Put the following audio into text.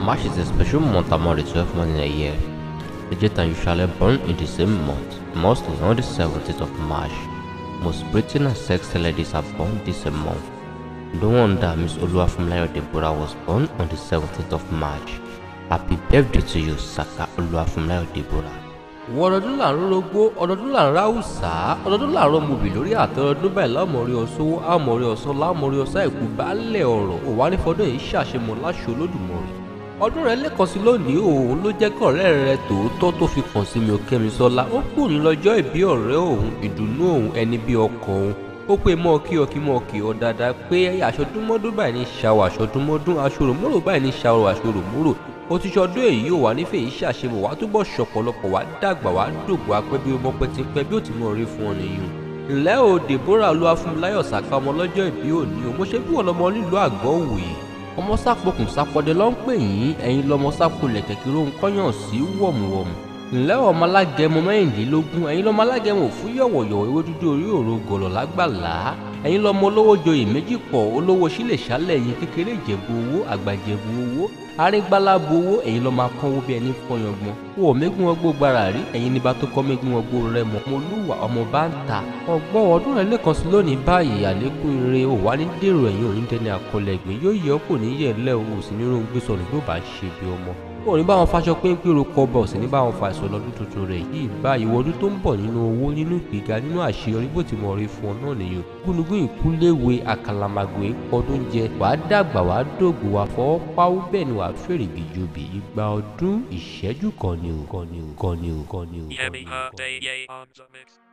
March is a special month among the 12 months in a year. Bridget and usually born in the same month, mostly on the 17th of March. Most pretty and sexy ladies are born this month. No wonder Miss Oluwafunmilayo Deborah was born on the 17th of March. Happy birthday to you, Saka Oluwafunmilayo Deborah. wọ́n ọdọọdún là ń rògbò ọdọọdún là ń ráwùsà ọdọọdún là ń rọmọbì lórí àtẹ ọdún báyìí lámọ̀rí ọ̀ṣọ́wọ́ àmọ̀rí ọ̀ṣọ́ lámọ̀rí ọ̀ṣọ́ àìkú baálẹ̀ ọ̀rọ̀ òwánífọdún yìí ṣàṣemọ̀ láṣọ olódùmọ̀rẹ́ ọdún rẹ lẹ́kọ̀ọ́ sí lónìí òun ló jẹ́ kí ọ̀rẹ́ rẹ tòótọ́ tó fi kàn sí mi ò kẹ́mi sọ́lá ó kù ní lọ́jọ́ ìbí ọ̀rẹ́ òun ìdùnnú òun ẹni bí ọkọ òun. Ó pé mọ́ kí ọ kí mọ́ kí ọ dáadáa pé aṣọdúnmọ́dún báyìí ní ṣàwọ̀ aṣọdúnmọ́dún aṣọròmọ́rò báyìí ní ṣàwọ̀ aṣọròmọ́rò ó ti ṣọdún èyí ò wá nífẹ̀ẹ́ yìí ṣàṣemọ̀ wá túbọ̀ ṣọ̀pọ̀lọpọ̀ wá dàgbà wá dògbò apẹ́ bí ọmọ pẹ́ ti pẹ́ bí ó ti mọ̀ rí fún ọ nìyí. Ǹlẹ́ o deborah olúwafúnmiláyọ̀ sàkà ọmọ lọ́jọ́ ìbí òní o mo ṣe bí wọn lọmọ nílùú àgọ́ òwòye ọmọ sápokùn sápọdẹ ló ń pè yín ẹ̀yin lọmọ sápolẹ̀ kẹ̀kẹ́ ló ń kọ́yàn sí wọ̀mùwọ̀mù. Ǹlẹ́ ọmọ alágẹmọ mẹ́rìndínlógún ẹ̀yin lọmọ alágẹmọ òfún yọ̀wọ̀yọ̀ ewé dúdú orí òro gọ̀lọ̀ lágbàlá ẹ̀yin lọmọ olówó joyè méjì pọ̀ olówó sílẹ̀ ṣálẹ̀ yín kékeré ìjẹ̀bú owó àgbà ìjẹ̀bú owó arígbálábo owó ẹ̀yin lọ́ọ́ máa kánwó bí ẹni fọyọ̀gbọ́n wò mẹ́gun ọgbó gbára rí ẹ̀yin níbà tó kọ́ mẹ́gun ọgbó rẹ mọ̀. Mo lúwà ọmọ bá ń ta. Ọgbọ́n ọdún rẹ lẹ́kan sí lónìí báyìí àlékún ire ò wá ní dèrò ẹ̀yìn òní dẹni àkọlẹ̀gbìn yóò yẹ ọ́ kò ní yẹ̀ lẹ́ o sì ní irun gbé sọ̀rọ̀ yóò bá ṣe bí ọmọ ò ní báwọn faṣọ péńpé ro kọ bọ̀ sí ní báwọn fa ìsọ̀ lọ́dún tuntun rẹ̀. Yìí báyìí wọdún tó ń bọ̀ nínú owó nínú ìgbéga nínú àṣeyọrí bó ti mọ̀ rí fún ọ náà nìyẹn. Gúnugún ìkúléwe àkàlàmàgbò ọdún jẹ wàá dàgbà wàá dògbò wàá fọwọ́ páwó bẹ́ẹ̀ ni wàá fèrè gìjòbì ìgbà ọdún ìṣẹ́jú kan ni ò kan ni ò kan ni ò kan ni ò kan ni ò. Yemi, uh,